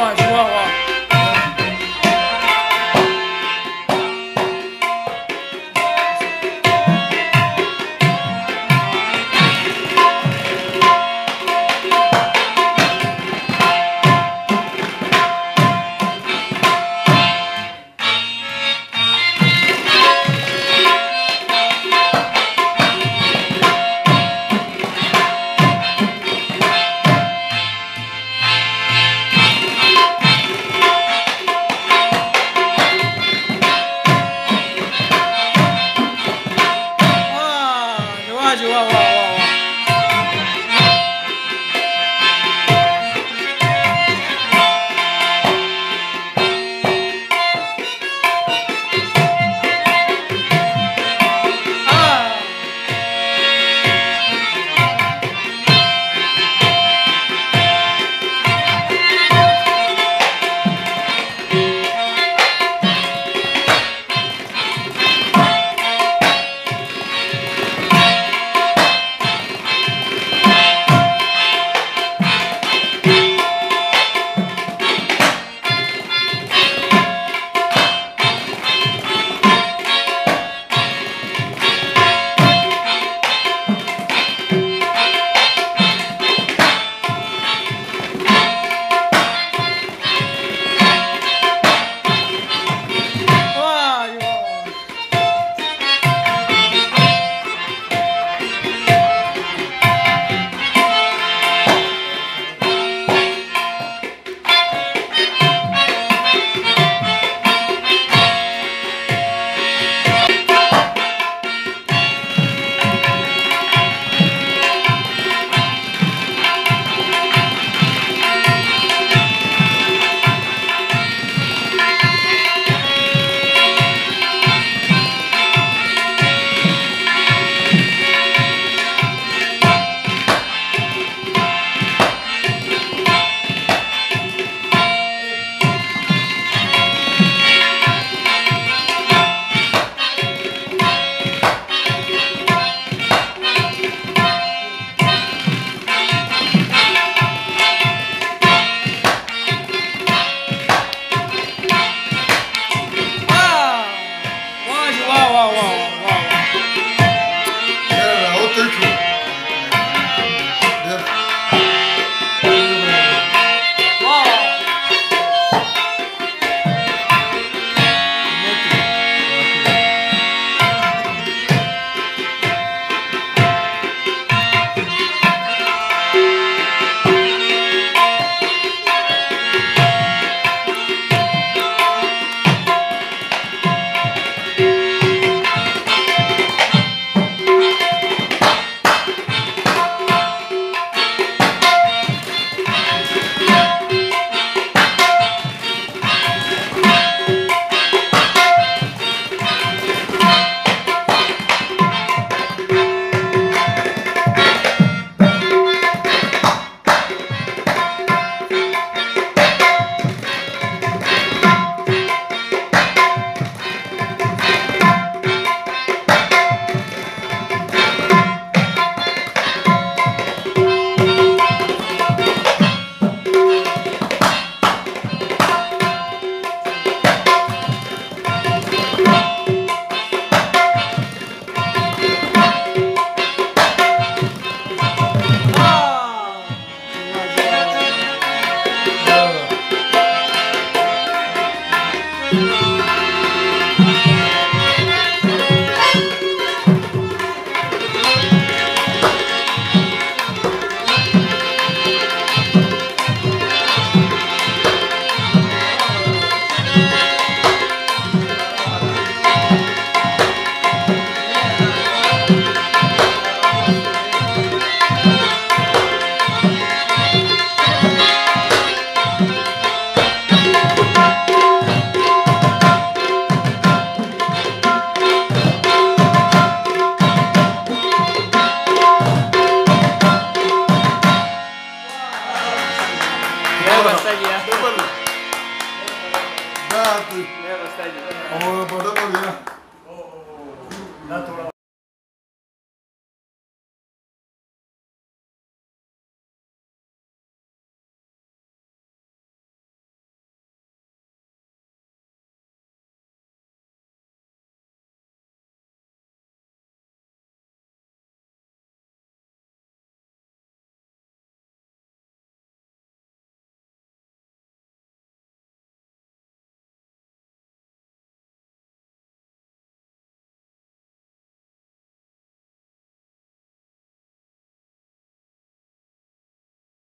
One, two, one.